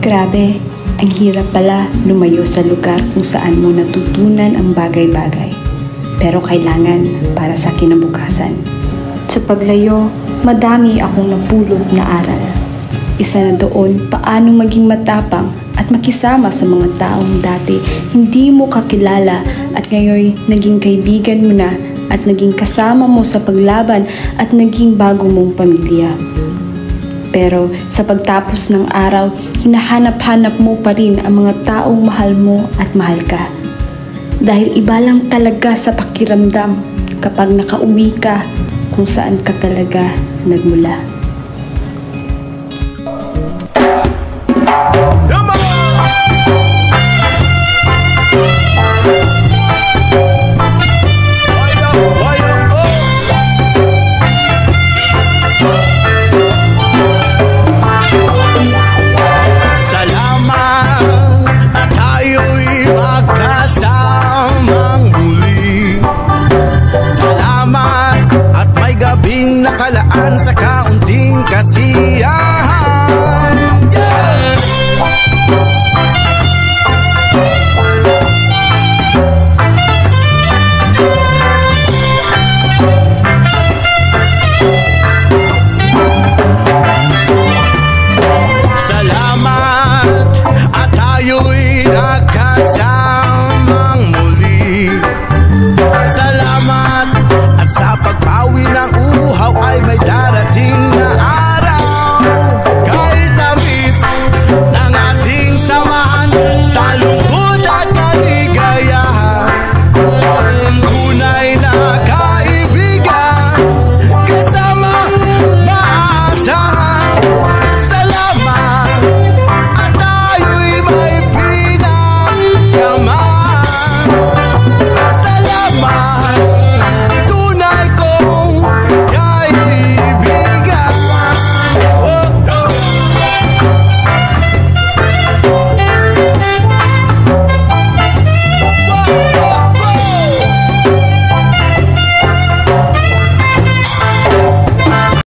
Grabe, ang hirap pala lumayo sa lugar kung saan mo natutunan ang bagay-bagay. Pero kailangan para sa kinabukasan. Sa paglayo, madami akong napulot na aral. Isa na doon, paano maging matapang at makisama sa mga taong dati hindi mo kakilala at ngayon naging kaibigan mo na at naging kasama mo sa paglaban at naging bago mong pamilya. Pero sa pagtapos ng araw, hinahanap-hanap mo pa rin ang mga taong mahal mo at mahal ka. Dahil iba lang talaga sa pakiramdam kapag nakauwi ka kung saan ka talaga nagmula. tama At may gabing nakalaan sa kaunting kasiyahan yes! Salamat at tayo'y nagkasamang muli